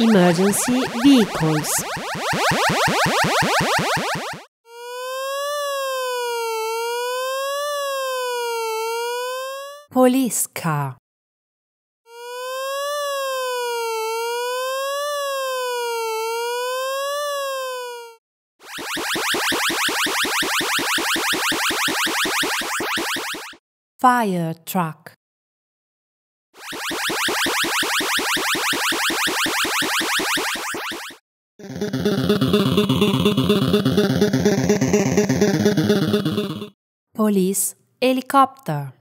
Emergency vehicles. Police car. Fire truck. Police helicopter.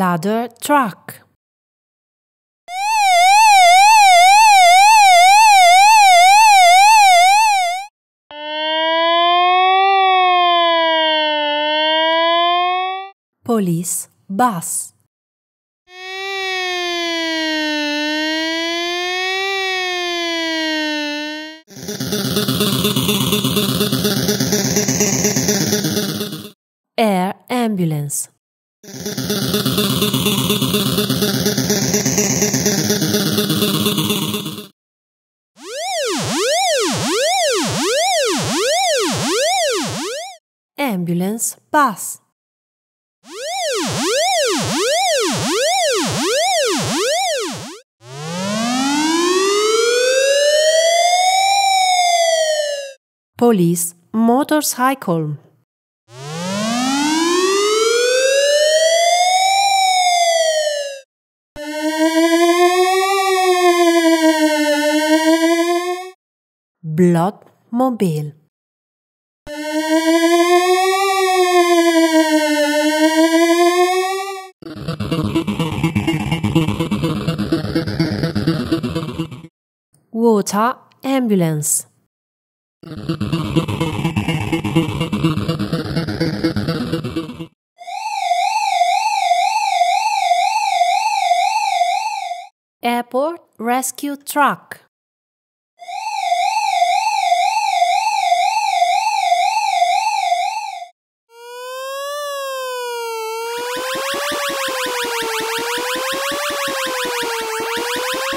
Ladder truck. Police bus. Air ambulance. Ambulance bus. Police motorcycle. Blood mobile. Water ambulance. Airport rescue truck. Woo!